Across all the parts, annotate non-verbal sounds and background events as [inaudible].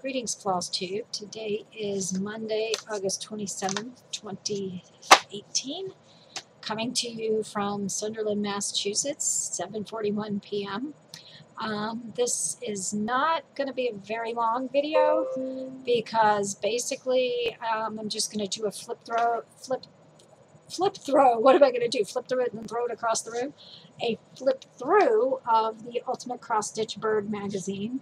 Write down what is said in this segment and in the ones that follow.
Greetings, Floss Tube. Today is Monday, August 27th, 2018. Coming to you from Sunderland, Massachusetts, 7.41 p.m. Um, this is not going to be a very long video because basically um, I'm just going to do a flip throw, flip, flip throw. What am I going to do? Flip through it and throw it across the room? A flip through of the Ultimate Cross Stitch Bird magazine.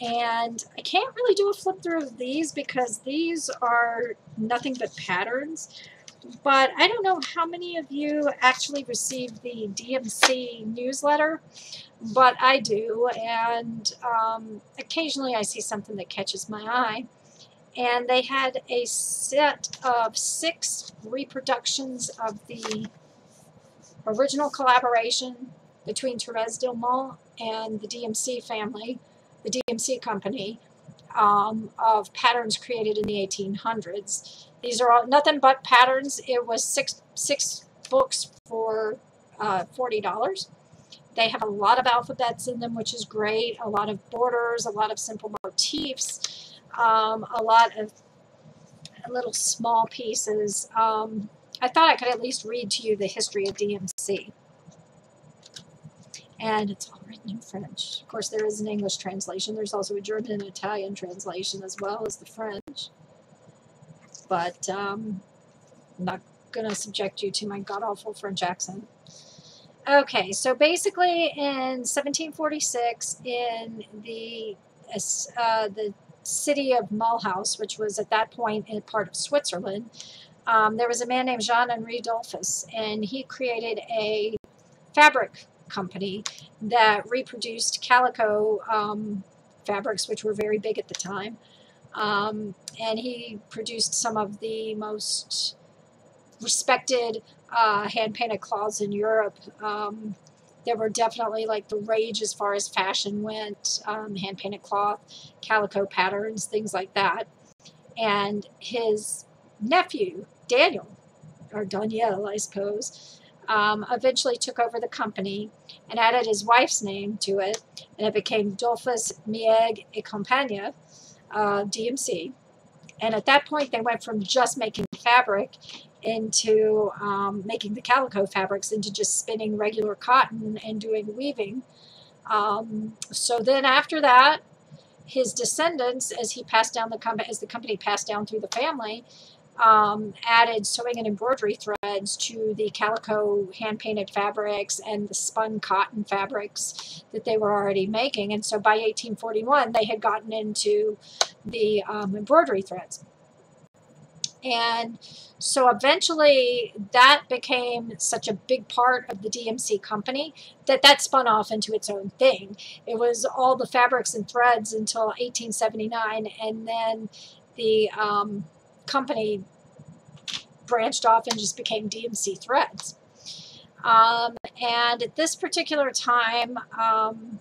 And I can't really do a flip through of these because these are nothing but patterns. But I don't know how many of you actually received the DMC newsletter, but I do. And um, occasionally I see something that catches my eye. And they had a set of six reproductions of the original collaboration between Therese Delmont and the DMC family the DMC company, um, of patterns created in the 1800s. These are all nothing but patterns. It was six six books for uh, $40. They have a lot of alphabets in them, which is great. A lot of borders, a lot of simple motifs, um, a lot of little small pieces. Um, I thought I could at least read to you the history of DMC. And it's all written in French. Of course, there is an English translation. There's also a German and Italian translation as well as the French. But um, I'm not going to subject you to my god-awful French accent. Okay, so basically in 1746 in the uh, the city of Mulhouse, which was at that point in part of Switzerland, um, there was a man named Jean-Henri Dollfus, and he created a fabric company that reproduced calico um, fabrics, which were very big at the time. Um, and he produced some of the most respected uh, hand-painted cloths in Europe. Um, there were definitely like the rage as far as fashion went, um, hand-painted cloth, calico patterns, things like that. And his nephew, Daniel, or Danielle, I suppose, um, eventually took over the company and added his wife's name to it, and it became Dollfus Mieg et Compagnie, uh, DMC. And at that point, they went from just making fabric into um, making the calico fabrics into just spinning regular cotton and doing weaving. Um, so then after that, his descendants, as he passed down the company, as the company passed down through the family, um, added sewing and embroidery threads to the calico hand-painted fabrics and the spun cotton fabrics that they were already making. And so by 1841, they had gotten into the um, embroidery threads. And so eventually that became such a big part of the DMC company that that spun off into its own thing. It was all the fabrics and threads until 1879 and then the um, company branched off and just became DMC Threads. Um, and at this particular time, um,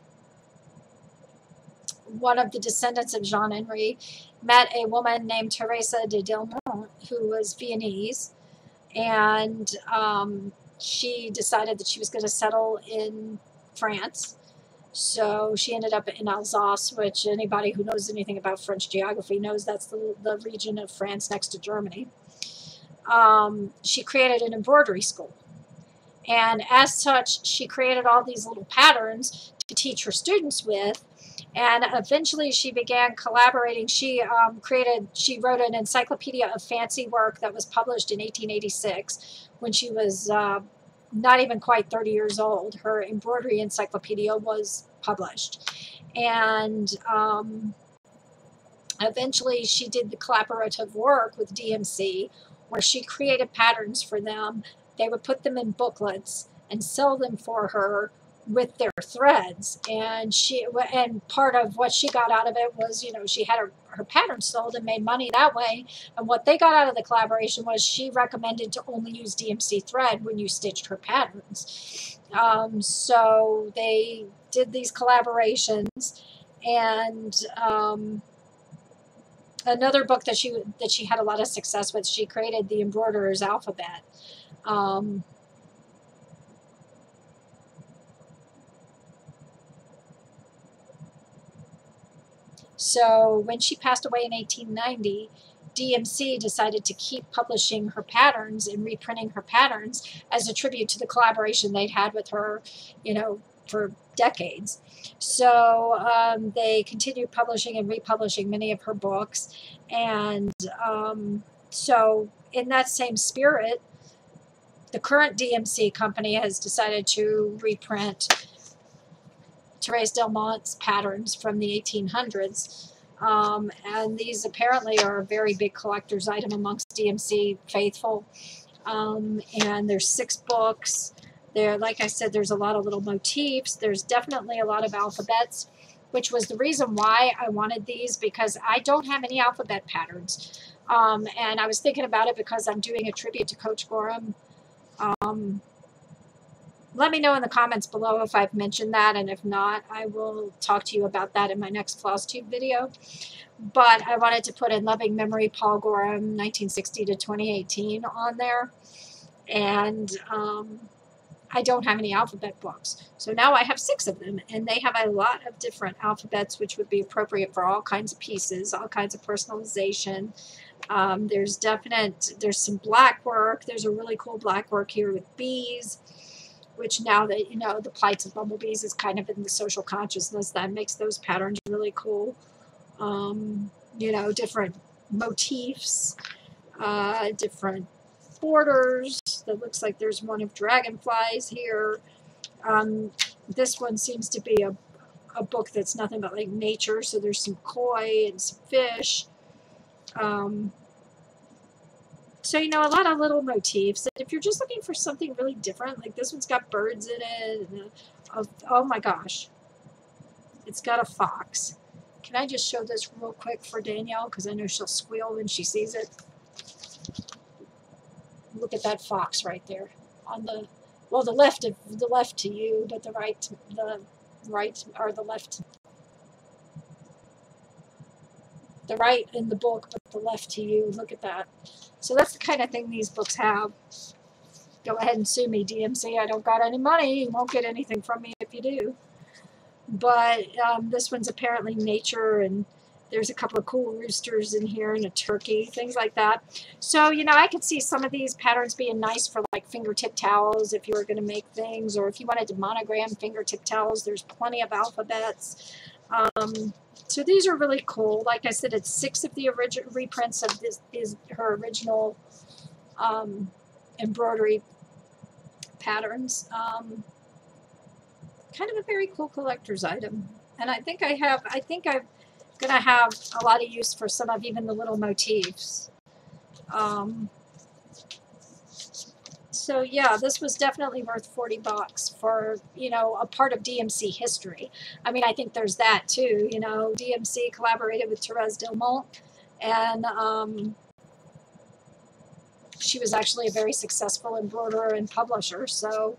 one of the descendants of Jean Henri met a woman named Teresa de Delmont, who was Viennese, and um, she decided that she was going to settle in France. So she ended up in Alsace, which anybody who knows anything about French geography knows that's the, the region of France next to Germany. Um, she created an embroidery school. And as such, she created all these little patterns to teach her students with. And eventually she began collaborating. She um, created, she wrote an encyclopedia of fancy work that was published in 1886 when she was uh, not even quite 30 years old, her embroidery encyclopedia was published. And um, eventually she did the collaborative work with DMC where she created patterns for them. They would put them in booklets and sell them for her with their threads and she and part of what she got out of it was you know she had her, her patterns sold and made money that way and what they got out of the collaboration was she recommended to only use DMC thread when you stitched her patterns. Um, so they did these collaborations and um, another book that she that she had a lot of success with she created the embroiderer's alphabet. Um, So when she passed away in 1890, DMC decided to keep publishing her patterns and reprinting her patterns as a tribute to the collaboration they'd had with her, you know, for decades. So um, they continued publishing and republishing many of her books. And um, so, in that same spirit, the current DMC company has decided to reprint Therese Delmont's patterns from the 1800s. Um, and these apparently are a very big collector's item amongst DMC faithful. Um, and there's six books. There, like I said, there's a lot of little motifs. There's definitely a lot of alphabets, which was the reason why I wanted these because I don't have any alphabet patterns. Um, and I was thinking about it because I'm doing a tribute to Coach Gorham. Um, let me know in the comments below if I've mentioned that, and if not, I will talk to you about that in my next FlosTube video. But I wanted to put in Loving Memory Paul Gorham 1960 to 2018 on there. And um, I don't have any alphabet books. So now I have six of them, and they have a lot of different alphabets, which would be appropriate for all kinds of pieces, all kinds of personalization. Um, there's definite, there's some black work. There's a really cool black work here with bees, which now that, you know, the plights of bumblebees is kind of in the social consciousness. That makes those patterns really cool. Um, you know, different motifs, uh, different borders. That looks like there's one of dragonflies here. Um, this one seems to be a, a book that's nothing but like nature. So there's some koi and some fish. Um, so, you know, a lot of little motifs. If you're just looking for something really different, like this one's got birds in it. And uh, a, oh my gosh. It's got a fox. Can I just show this real quick for Danielle? Because I know she'll squeal when she sees it look at that fox right there on the well the left of the left to you but the right the right or the left the right in the book but the left to you. Look at that. So that's the kind of thing these books have. Go ahead and sue me DMC I don't got any money. You won't get anything from me if you do. But um, this one's apparently nature and there's a couple of cool roosters in here and a turkey, things like that. So, you know, I could see some of these patterns being nice for like fingertip towels if you were going to make things, or if you wanted to monogram fingertip towels, there's plenty of alphabets. Um, so these are really cool. Like I said, it's six of the original reprints of this is her original um, embroidery patterns. Um, kind of a very cool collector's item. And I think I have, I think I'm going to have a lot of use for some of even the little motifs. Um, so yeah, this was definitely worth 40 bucks for, you know, a part of DMC history. I mean, I think there's that too, you know, DMC collaborated with Therese Delmont and um, she was actually a very successful embroiderer and publisher. So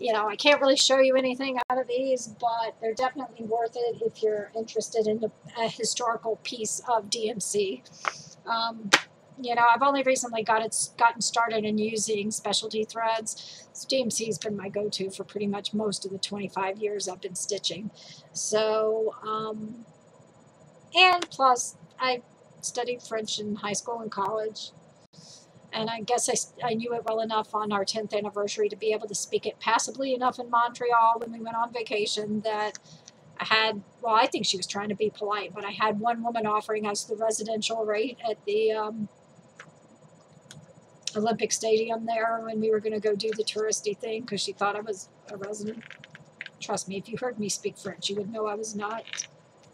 you know, I can't really show you anything out of these, but they're definitely worth it if you're interested in a, a historical piece of DMC. Um, you know, I've only recently got it, gotten started in using specialty threads. DMC has been my go-to for pretty much most of the 25 years I've been stitching. So, um, and plus, I studied French in high school and college and I guess I, I knew it well enough on our 10th anniversary to be able to speak it passably enough in Montreal when we went on vacation that I had, well, I think she was trying to be polite, but I had one woman offering us the residential rate at the um, Olympic Stadium there when we were going to go do the touristy thing because she thought I was a resident. Trust me, if you heard me speak French, you would know I was not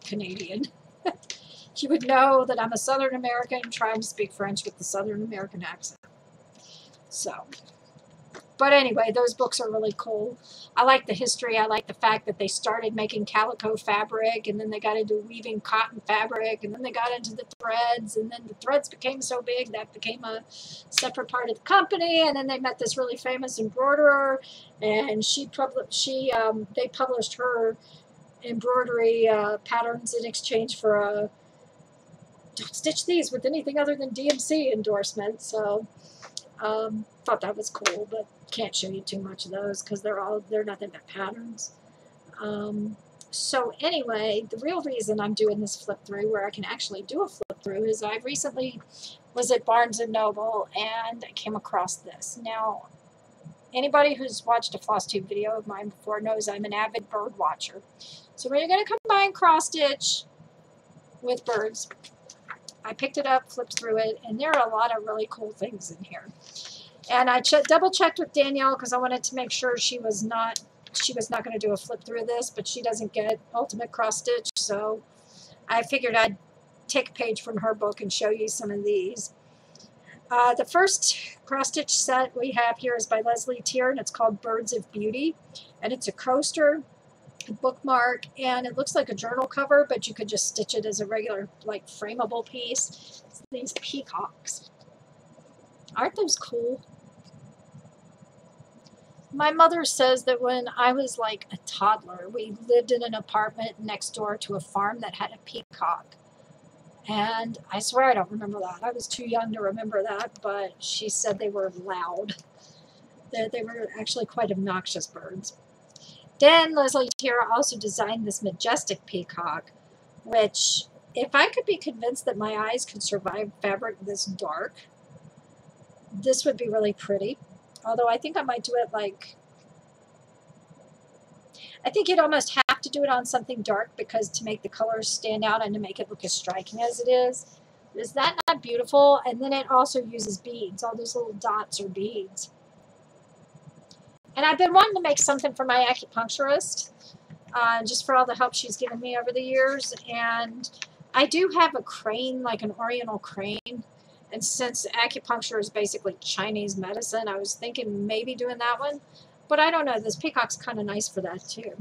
Canadian. [laughs] you would know that I'm a Southern American trying to speak French with the Southern American accent. So, but anyway, those books are really cool. I like the history. I like the fact that they started making calico fabric and then they got into weaving cotton fabric and then they got into the threads and then the threads became so big that became a separate part of the company and then they met this really famous embroiderer and she published she um, they published her embroidery uh, patterns in exchange for a don't stitch these with anything other than DMC endorsement. So um, thought that was cool, but can't show you too much of those because they're all they're nothing but patterns. Um, so anyway, the real reason I'm doing this flip through, where I can actually do a flip through, is I recently was at Barnes & Noble and I came across this. Now, anybody who's watched a floss tube video of mine before knows I'm an avid bird watcher. So you're going to combine cross stitch with birds, I picked it up, flipped through it, and there are a lot of really cool things in here. And I double checked with Danielle because I wanted to make sure she was not she was not going to do a flip through this, but she doesn't get ultimate cross stitch, so I figured I'd take a page from her book and show you some of these. Uh, the first cross stitch set we have here is by Leslie Teare and it's called Birds of Beauty and it's a coaster bookmark and it looks like a journal cover but you could just stitch it as a regular like frameable piece. It's these peacocks. Aren't those cool? My mother says that when I was like a toddler, we lived in an apartment next door to a farm that had a peacock. And I swear I don't remember that. I was too young to remember that, but she said they were loud. That they were actually quite obnoxious birds. Then Leslie Teare also designed this majestic peacock, which, if I could be convinced that my eyes could survive fabric this dark, this would be really pretty. Although I think I might do it like, I think you'd almost have to do it on something dark because to make the colors stand out and to make it look as striking as it is. Is that not beautiful? And then it also uses beads. All those little dots are beads. And I've been wanting to make something for my acupuncturist, uh, just for all the help she's given me over the years. And I do have a crane, like an oriental crane. And since acupuncture is basically Chinese medicine, I was thinking maybe doing that one. But I don't know. This peacock's kind of nice for that, too.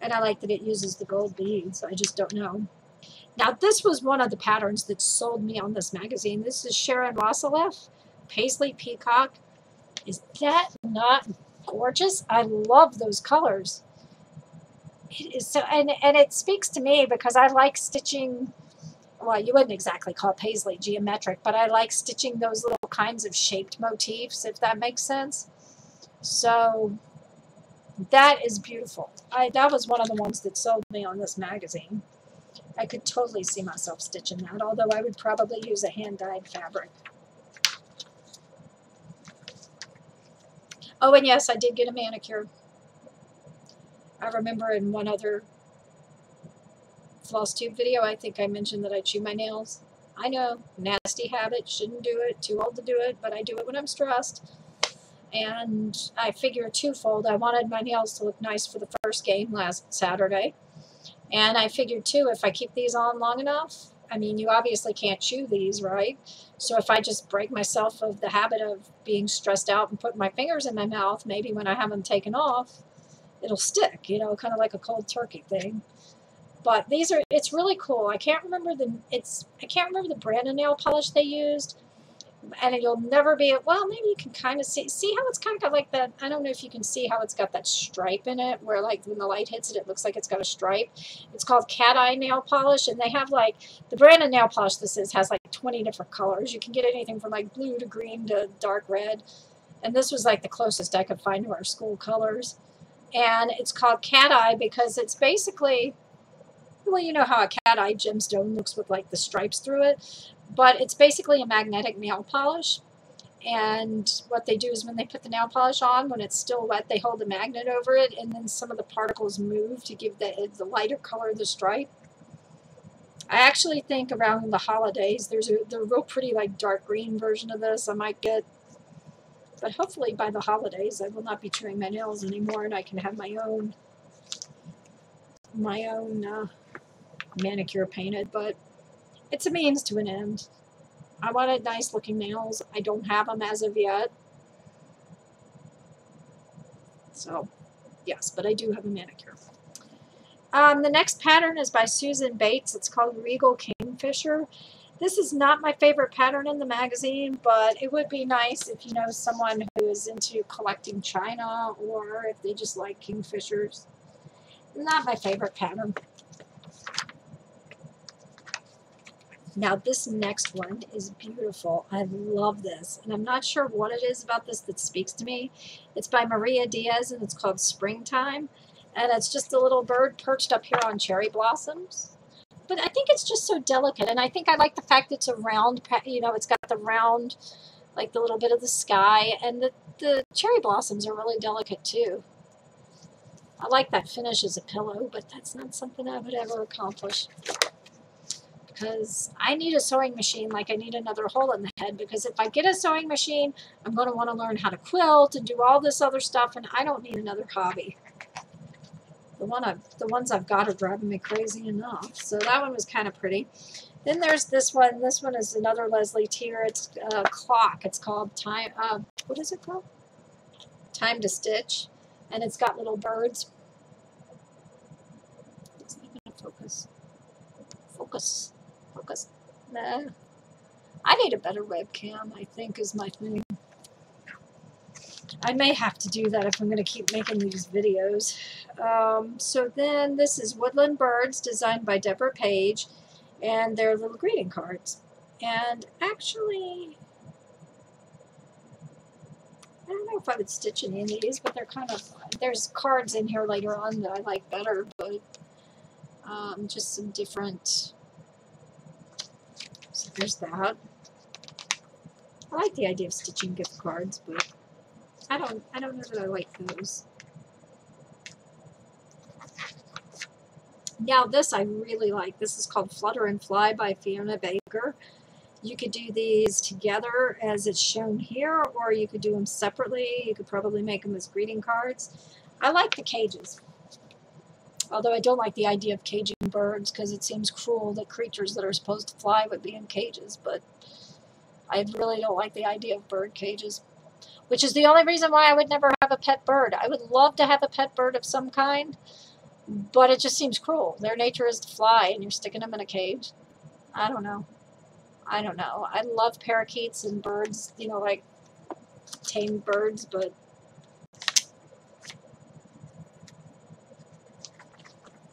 And I like that it uses the gold beads. I just don't know. Now, this was one of the patterns that sold me on this magazine. This is Sharon Wasseleff, Paisley Peacock. Is that not gorgeous? I love those colors. It is so, and, and it speaks to me because I like stitching, well, you wouldn't exactly call Paisley geometric, but I like stitching those little kinds of shaped motifs, if that makes sense. So that is beautiful. I That was one of the ones that sold me on this magazine. I could totally see myself stitching that, although I would probably use a hand-dyed fabric. Oh, and yes, I did get a manicure. I remember in one other floss tube video, I think I mentioned that I chew my nails. I know, nasty habit, shouldn't do it, too old to do it, but I do it when I'm stressed and I figure twofold. I wanted my nails to look nice for the first game last Saturday, and I figured too, if I keep these on long enough, I mean, you obviously can't chew these, right? So if I just break myself of the habit of being stressed out and put my fingers in my mouth, maybe when I have them taken off, it'll stick, you know, kind of like a cold turkey thing. But these are, it's really cool. I can't remember the, it's, I can't remember the brand of nail polish they used, and you'll never be well maybe you can kind of see see how it's kind of got like that I don't know if you can see how it's got that stripe in it where like when the light hits it it looks like it's got a stripe. It's called cat eye nail polish and they have like the brand of nail polish this is has like 20 different colors. You can get anything from like blue to green to dark red. And this was like the closest I could find to our school colors. And it's called cat eye because it's basically well, you know how a cat eye gemstone looks with like the stripes through it. But it's basically a magnetic nail polish. And what they do is when they put the nail polish on, when it's still wet, they hold a magnet over it, and then some of the particles move to give the, the lighter color of the stripe. I actually think around the holidays, there's a the real pretty like dark green version of this I might get. But hopefully by the holidays, I will not be chewing my nails anymore, and I can have my own my own uh, manicure painted. But it's a means to an end. I wanted nice looking nails. I don't have them as of yet. So, yes, but I do have a manicure. Um, the next pattern is by Susan Bates. It's called Regal Kingfisher. This is not my favorite pattern in the magazine, but it would be nice if you know someone who is into collecting china or if they just like kingfishers. Not my favorite pattern. Now this next one is beautiful. I love this. And I'm not sure what it is about this that speaks to me. It's by Maria Diaz and it's called Springtime. And it's just a little bird perched up here on cherry blossoms. But I think it's just so delicate. And I think I like the fact it's a round, you know, it's got the round, like the little bit of the sky. And the, the cherry blossoms are really delicate too. I like that finish as a pillow, but that's not something I would ever accomplish. Because I need a sewing machine like I need another hole in the head. Because if I get a sewing machine, I'm going to want to learn how to quilt and do all this other stuff, and I don't need another hobby. The one I've, the ones I've got are driving me crazy enough. So that one was kind of pretty. Then there's this one. This one is another Leslie Teare. It's a clock. It's called Time. Uh, what is it called? Time to Stitch. And it's got little birds focus. Focus. Focus. Nah. I need a better webcam, I think, is my thing. I may have to do that if I'm going to keep making these videos. Um, so then this is Woodland Birds, designed by Deborah Page, and they're little greeting cards. And actually, I don't know if I would stitch any of these, but they're kind of, there's cards in here later on that I like better, but um, just some different, so there's that. I like the idea of stitching gift cards, but I don't, I don't know that I like those. Now this I really like. This is called Flutter and Fly by Fiona Baker. You could do these together as it's shown here, or you could do them separately. You could probably make them as greeting cards. I like the cages. Although I don't like the idea of caging birds because it seems cruel that creatures that are supposed to fly would be in cages, but I really don't like the idea of bird cages. Which is the only reason why I would never have a pet bird. I would love to have a pet bird of some kind, but it just seems cruel. Their nature is to fly, and you're sticking them in a cage. I don't know. I don't know. I love parakeets and birds, you know, like tame birds, but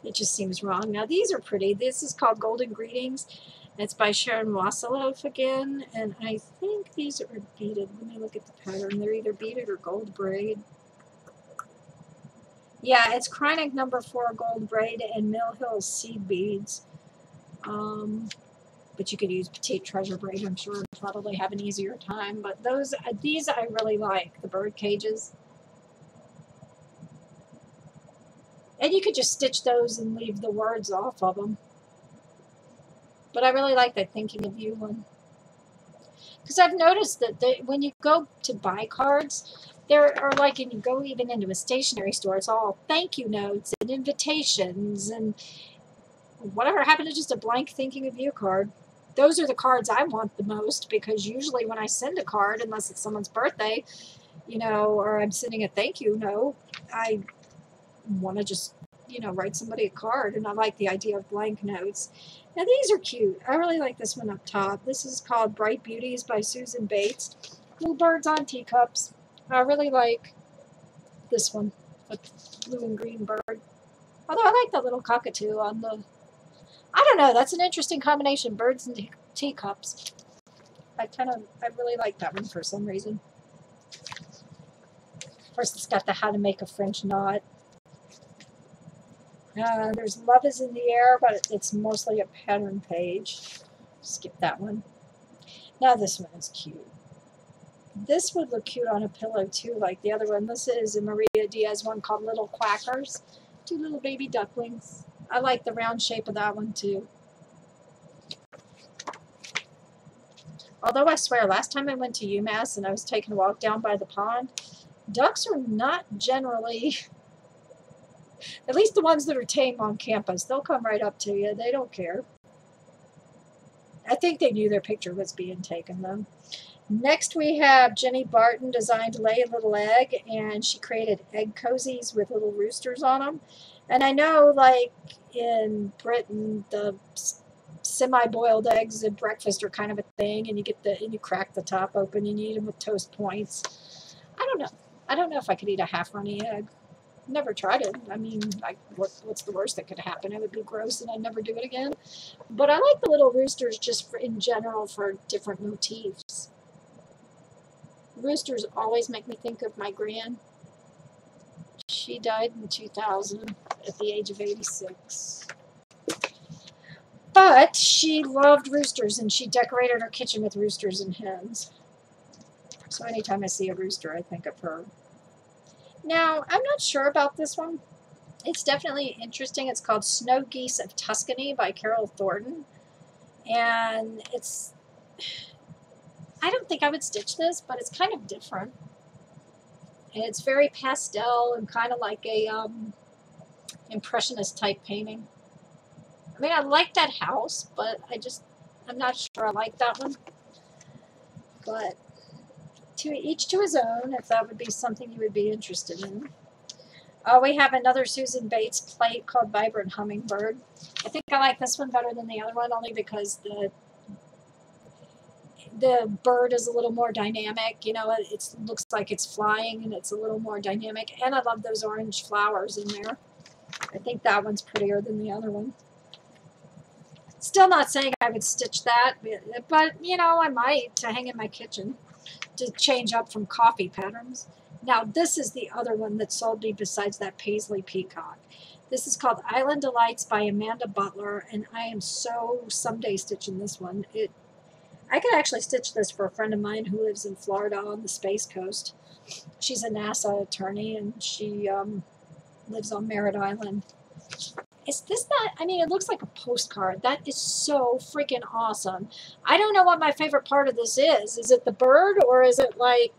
It just seems wrong. Now these are pretty. This is called Golden Greetings. It's by Sharon Wassilov again, and I think these are beaded. Let me look at the pattern. They're either beaded or gold braid. Yeah, it's Kreinik number four gold braid and Mill Hill seed beads. Um, but you could use Petite Treasure braid, I'm sure, probably have an easier time. But those, these I really like, the bird cages. And you could just stitch those and leave the words off of them. But I really like that Thinking of You one. Because I've noticed that when you go to buy cards, there are like, and you go even into a stationery store, it's all thank you notes and invitations and whatever happened to just a blank Thinking of You card. Those are the cards I want the most because usually when I send a card, unless it's someone's birthday, you know, or I'm sending a thank you note, I want to just, you know, write somebody a card. And I like the idea of blank notes. Now these are cute. I really like this one up top. This is called Bright Beauties by Susan Bates. Little birds on teacups. I really like this one, a blue and green bird. Although I like the little cockatoo on the... I don't know, that's an interesting combination, birds and teacups. I kind of, I really like that one for some reason. Of course, it's got the how to make a French knot. Uh, there's Love is in the Air, but it's mostly a pattern page. Skip that one. Now this one is cute. This would look cute on a pillow too, like the other one. This is a Maria Diaz one called Little Quackers. Two little baby ducklings. I like the round shape of that one too. Although I swear, last time I went to UMass and I was taking a walk down by the pond, ducks are not generally [laughs] At least the ones that are tame on campus, they'll come right up to you. They don't care. I think they knew their picture was being taken, though. Next we have Jenny Barton designed to Lay a Little Egg, and she created egg cozies with little roosters on them. And I know, like, in Britain, the semi-boiled eggs at breakfast are kind of a thing, and you get the and you crack the top open and you eat them with toast points. I don't know. I don't know if I could eat a half runny egg never tried it. I mean, like, what, what's the worst that could happen? It would be gross and I'd never do it again. But I like the little roosters just for, in general for different motifs. Roosters always make me think of my gran. She died in 2000 at the age of 86. But she loved roosters and she decorated her kitchen with roosters and hens. So anytime I see a rooster, I think of her. Now, I'm not sure about this one. It's definitely interesting. It's called Snow Geese of Tuscany by Carol Thornton. And it's, I don't think I would stitch this, but it's kind of different. And it's very pastel and kind of like a um, impressionist type painting. I mean, I like that house, but I just, I'm not sure I like that one. But to each to his own, if that would be something you would be interested in. Oh, we have another Susan Bates plate called Vibrant Hummingbird. I think I like this one better than the other one only because the the bird is a little more dynamic. You know, it looks like it's flying and it's a little more dynamic. And I love those orange flowers in there. I think that one's prettier than the other one. Still not saying I would stitch that, but, you know, I might to hang in my kitchen to change up from coffee patterns. Now, this is the other one that sold me besides that paisley peacock. This is called Island Delights by Amanda Butler, and I am so someday stitching this one. It, I could actually stitch this for a friend of mine who lives in Florida on the Space Coast. She's a NASA attorney, and she um, lives on Merritt Island. Is this not, I mean, it looks like a postcard. That is so freaking awesome. I don't know what my favorite part of this is. Is it the bird or is it like,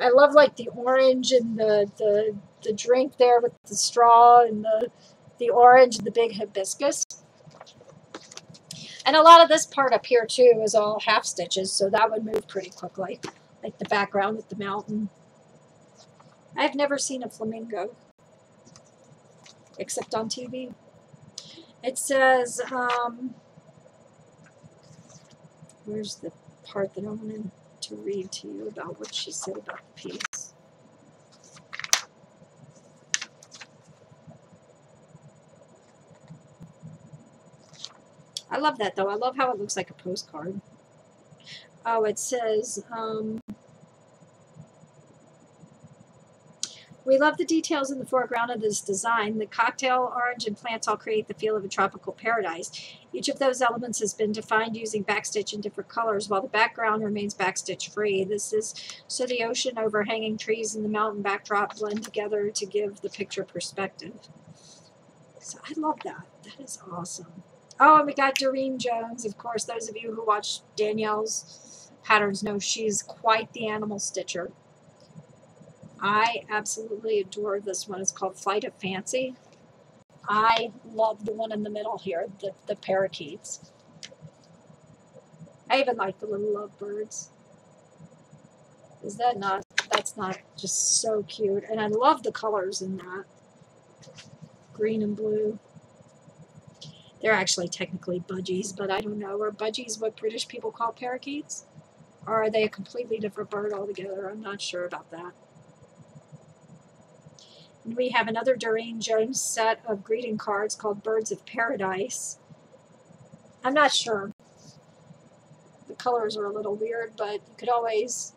I love like the orange and the, the, the drink there with the straw and the, the orange and the big hibiscus. And a lot of this part up here too is all half stitches, so that would move pretty quickly. Like the background with the mountain. I've never seen a flamingo except on TV. It says, um, where's the part that I wanted to read to you about what she said about the piece? I love that though. I love how it looks like a postcard. Oh, it says, um, We love the details in the foreground of this design. The cocktail, orange, and plants all create the feel of a tropical paradise. Each of those elements has been defined using backstitch in different colors, while the background remains backstitch free. This is so the ocean, overhanging trees, and the mountain backdrop blend together to give the picture perspective. So I love that. That is awesome. Oh, and we got Doreen Jones. Of course, those of you who watch Danielle's patterns know she's quite the animal stitcher. I absolutely adore this one. It's called Flight of Fancy. I love the one in the middle here, the, the parakeets. I even like the little lovebirds. Is that not, that's not just so cute. And I love the colors in that. Green and blue. They're actually technically budgies, but I don't know. Are budgies what British people call parakeets? Or are they a completely different bird altogether? I'm not sure about that. We have another Doreen Jones set of greeting cards called Birds of Paradise. I'm not sure. The colors are a little weird, but you could always...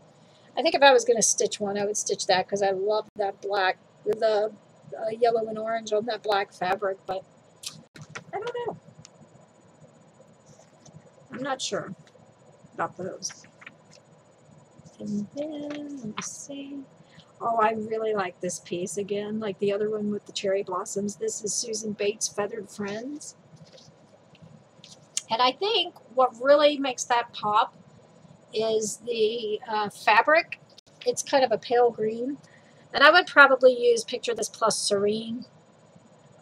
I think if I was going to stitch one, I would stitch that because I love that black, the uh, yellow and orange on that black fabric, but I don't know. I'm not sure about those. And then, let me see. Oh, I really like this piece again, like the other one with the cherry blossoms. This is Susan Bates' Feathered Friends. And I think what really makes that pop is the uh, fabric. It's kind of a pale green. And I would probably use Picture This Plus Serene,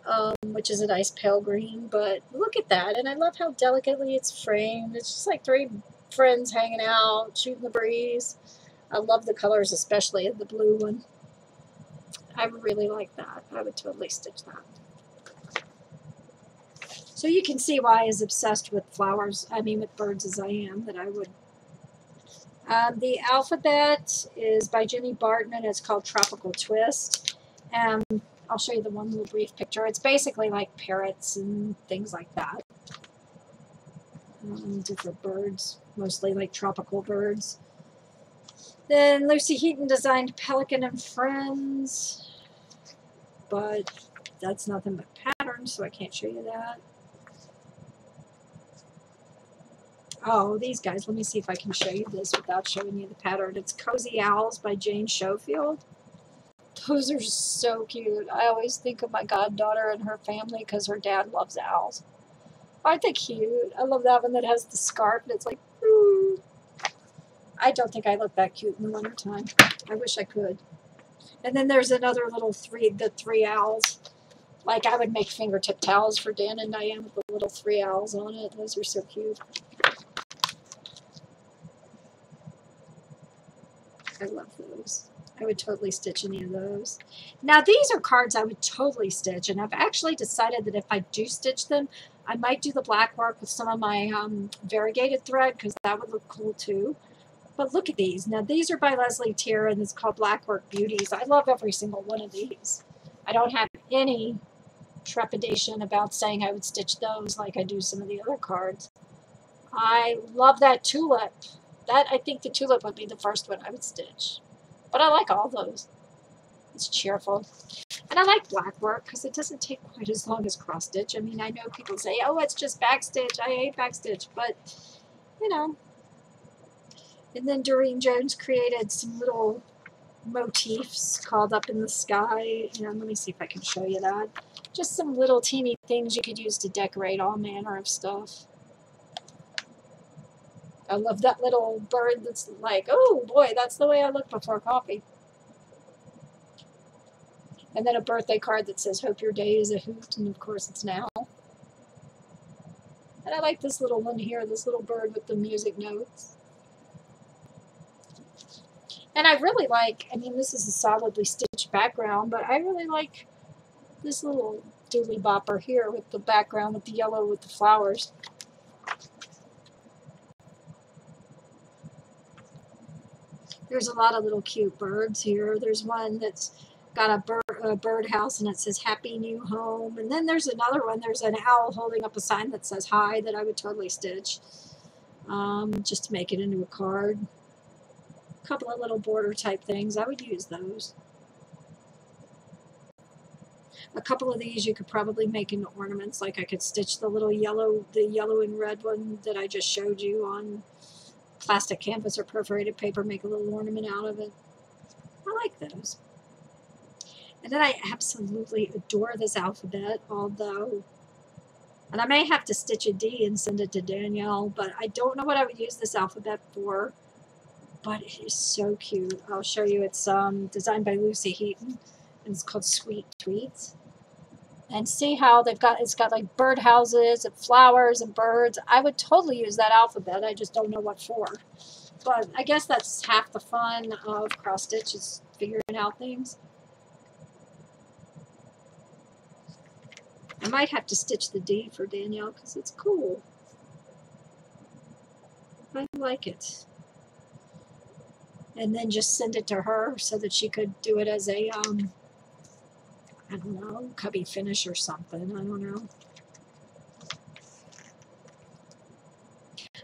um, which is a nice pale green. But look at that. And I love how delicately it's framed. It's just like three friends hanging out, shooting the breeze. I love the colors, especially the blue one. I really like that. I would totally stitch that. So you can see why I was obsessed with flowers, I mean with birds as I am, that I would. Um, the alphabet is by Jenny Barton and it's called Tropical Twist. And I'll show you the one little brief picture. It's basically like parrots and things like that. Um, different birds, mostly like tropical birds. Then Lucy Heaton designed Pelican and Friends. but that's nothing but pattern, so I can't show you that. Oh, these guys, let me see if I can show you this without showing you the pattern. It's Cozy Owls by Jane Schofield. Those are so cute. I always think of my goddaughter and her family because her dad loves owls. Aren't they cute? I love that one that has the scarf and it's like. I don't think I look that cute in the wintertime. I wish I could. And then there's another little three, the three owls. Like I would make fingertip towels for Dan and Diane with the little three owls on it. Those are so cute. I love those. I would totally stitch any of those. Now these are cards I would totally stitch and I've actually decided that if I do stitch them, I might do the black work with some of my um, variegated thread because that would look cool too. But look at these. Now these are by Leslie Teare and it's called Blackwork Beauties. I love every single one of these. I don't have any trepidation about saying I would stitch those like I do some of the other cards. I love that tulip. That I think the tulip would be the first one I would stitch. But I like all those. It's cheerful. And I like black work because it doesn't take quite as long as cross stitch. I mean, I know people say, oh, it's just backstitch. I hate backstitch. But, you know. And then Doreen Jones created some little motifs called Up in the Sky. And let me see if I can show you that. Just some little teeny things you could use to decorate all manner of stuff. I love that little bird that's like, oh boy, that's the way I look before coffee. And then a birthday card that says, hope your day is a hoot, and of course it's now. And I like this little one here, this little bird with the music notes. And I really like, I mean, this is a solidly stitched background, but I really like this little doobly bopper here with the background with the yellow with the flowers. There's a lot of little cute birds here. There's one that's got a bird a birdhouse and it says happy new home and then there's another one there's an owl holding up a sign that says hi that I would totally stitch um, just to make it into a card a couple of little border type things I would use those. A couple of these you could probably make into ornaments like I could stitch the little yellow the yellow and red one that I just showed you on plastic canvas or perforated paper make a little ornament out of it. I like those. And then I absolutely adore this alphabet, although, and I may have to stitch a D and send it to Danielle, but I don't know what I would use this alphabet for, but it is so cute. I'll show you. It's um, designed by Lucy Heaton, and it's called Sweet Tweets. And see how they've got, it's got like bird houses and flowers and birds. I would totally use that alphabet. I just don't know what for. But I guess that's half the fun of cross stitch is figuring out things. I might have to stitch the D for Danielle because it's cool. I like it. And then just send it to her so that she could do it as a, um, I don't know, cubby finish or something. I don't know.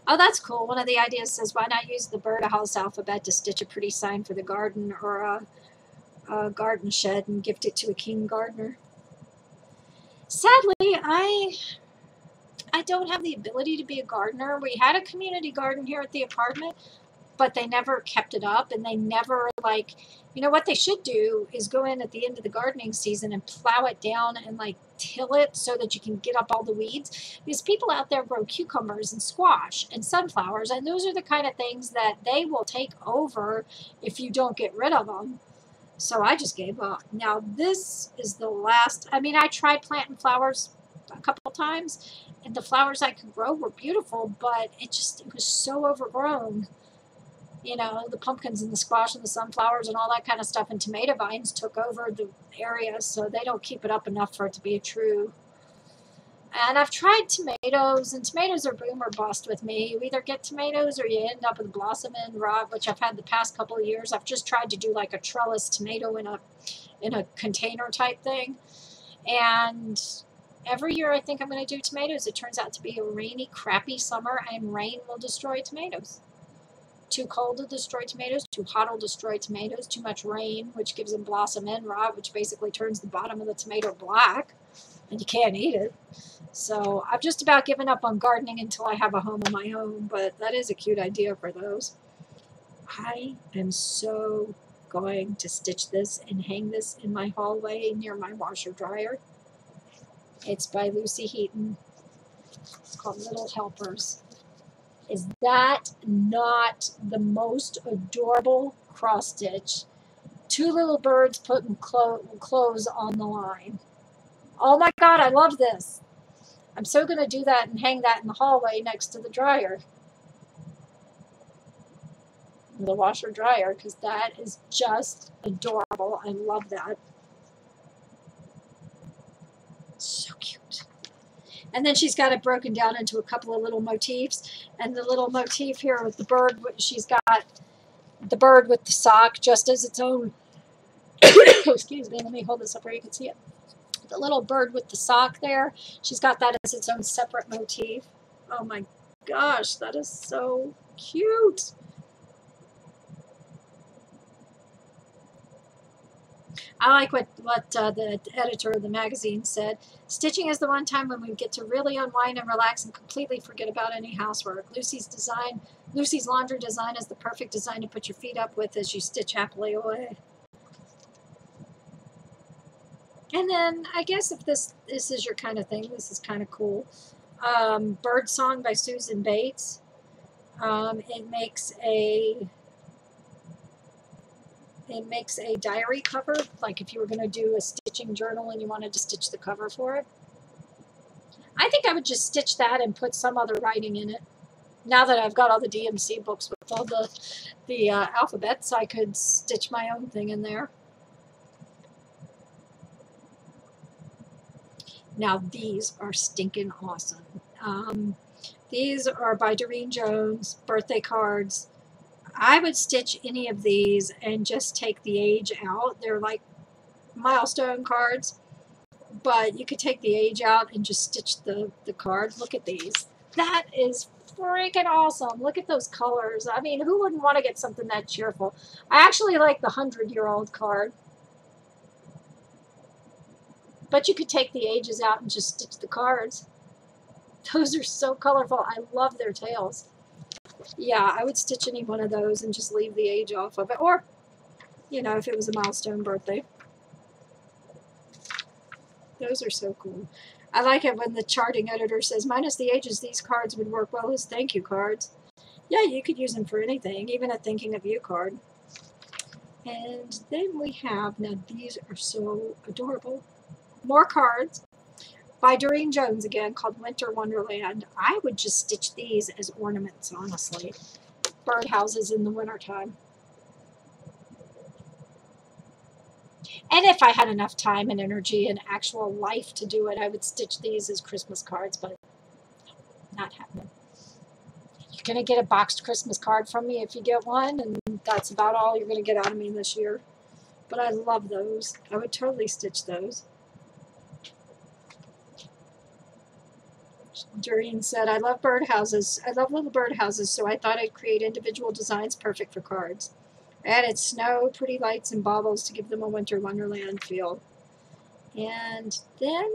Oh, that's cool. One of the ideas says, why not use the birdhouse alphabet to stitch a pretty sign for the garden or a, a garden shed and gift it to a king gardener? sadly, I I don't have the ability to be a gardener. We had a community garden here at the apartment, but they never kept it up and they never like you know what they should do is go in at the end of the gardening season and plow it down and like till it so that you can get up all the weeds because people out there grow cucumbers and squash and sunflowers and those are the kind of things that they will take over if you don't get rid of them so I just gave up. Now this is the last, I mean, I tried planting flowers a couple times and the flowers I could grow were beautiful, but it just, it was so overgrown. You know, the pumpkins and the squash and the sunflowers and all that kind of stuff and tomato vines took over the area, so they don't keep it up enough for it to be a true and I've tried tomatoes, and tomatoes are boom or bust with me. You either get tomatoes or you end up with blossom and rot, which I've had the past couple of years. I've just tried to do like a trellis tomato in a in a container type thing. And every year I think I'm going to do tomatoes. It turns out to be a rainy, crappy summer, and rain will destroy tomatoes. Too cold will destroy tomatoes. Too hot will destroy tomatoes. Too much rain, which gives them blossom end rot, which basically turns the bottom of the tomato black, and you can't eat it. So I've just about given up on gardening until I have a home of my own, but that is a cute idea for those. I am so going to stitch this and hang this in my hallway near my washer dryer. It's by Lucy Heaton. It's called Little Helpers. Is that not the most adorable cross stitch? Two little birds putting clo clothes on the line. Oh my god, I love this. I'm so going to do that and hang that in the hallway next to the dryer. The washer dryer because that is just adorable. I love that. So cute. And then she's got it broken down into a couple of little motifs. And the little motif here with the bird, she's got the bird with the sock just as its own. [coughs] Excuse me, let me hold this up where you can see it. The little bird with the sock there, she's got that as its own separate motif. Oh my gosh, that is so cute. I like what, what uh, the editor of the magazine said. Stitching is the one time when we get to really unwind and relax and completely forget about any housework. Lucy's design, Lucy's laundry design is the perfect design to put your feet up with as you stitch happily away. And then I guess if this this is your kind of thing, this is kind of cool. Um, Bird Song by Susan Bates. Um, it makes a it makes a diary cover, like if you were going to do a stitching journal and you wanted to stitch the cover for it. I think I would just stitch that and put some other writing in it. Now that I've got all the DMC books with all the, the uh, alphabets, I could stitch my own thing in there. Now these are stinking awesome. Um, these are by Doreen Jones, birthday cards. I would stitch any of these and just take the age out. They're like milestone cards, but you could take the age out and just stitch the, the card. Look at these. That is freaking awesome. Look at those colors. I mean, who wouldn't want to get something that cheerful? I actually like the 100-year-old card. But you could take the ages out and just stitch the cards. [laughs] Those are so colorful. I love their tails. Yeah, I would stitch any one of those and just leave the age off of it. Or, you know, if it was a milestone birthday. Those are so cool. I like it when the charting editor says, minus the ages, these cards would work well as thank you cards. Yeah, you could use them for anything, even a thinking of you card. And then we have, now these are so adorable, more cards by Doreen Jones again called Winter Wonderland. I would just stitch these as ornaments, honestly. Birdhouses in the wintertime. And if I had enough time and energy and actual life to do it, I would stitch these as Christmas cards, but not happening. You're going to get a boxed Christmas card from me if you get one, and that's about all you're going to get out of me this year. But I love those. I would totally stitch those. Doreen said, I love birdhouses. I love little birdhouses, so I thought I'd create individual designs perfect for cards. I added snow, pretty lights, and baubles to give them a winter wonderland feel. And then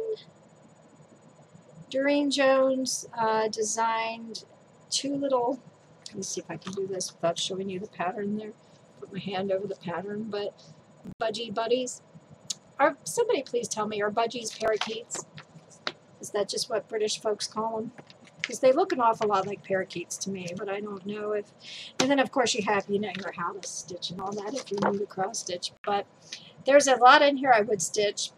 Doreen Jones uh, designed two little, let me see if I can do this without showing you the pattern there. Put my hand over the pattern, but budgie buddies. Are somebody please tell me, are budgies parakeets? Is that just what British folks call them? Because they look an awful lot like parakeets to me, but I don't know if... And then, of course, you have, you know, your how to stitch and all that if you need to cross stitch. But there's a lot in here I would stitch.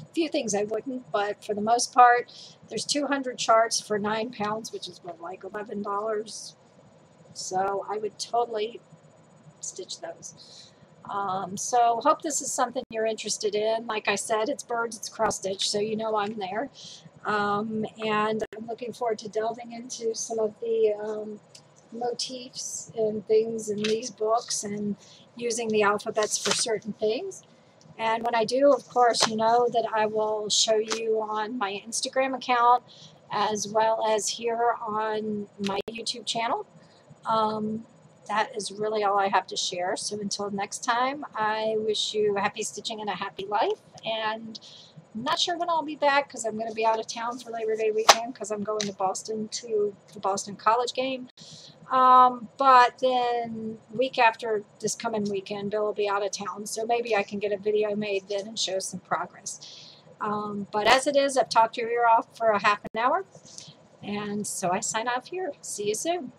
A few things I wouldn't, but for the most part, there's 200 charts for 9 pounds, which is what, like $11? So I would totally stitch those. Um, so hope this is something you're interested in. Like I said, it's birds, it's cross stitch, so you know I'm there. Um, and I'm looking forward to delving into some of the um, motifs and things in these books and using the alphabets for certain things. And when I do, of course, you know that I will show you on my Instagram account as well as here on my YouTube channel. Um, that is really all I have to share. So until next time, I wish you happy stitching and a happy life. And I'm not sure when I'll be back because I'm going to be out of town for Labor Day weekend because I'm going to Boston to the Boston College game. Um, but then week after this coming weekend, Bill will be out of town, so maybe I can get a video made then and show some progress. Um, but as it is, I've talked your ear off for a half an hour, and so I sign off here. See you soon.